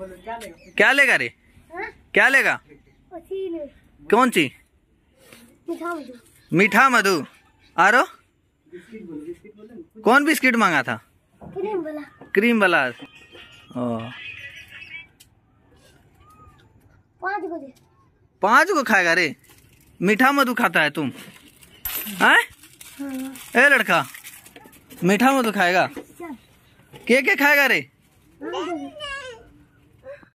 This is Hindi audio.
क्या लेगा रे? क्या लेगा? कौन सी? मीठा मधु। आरो? कौन बिस्किट मांगा था? क्रीम वाला। क्रीम वाला ओ। पाँच को दे पाँच को खाएगा रे। मीठा मधु खाता है तुम। हैं हाँ ए लड़का मीठा मधु खाएगा? अच्छा। के के खाएगा रे? हाँ,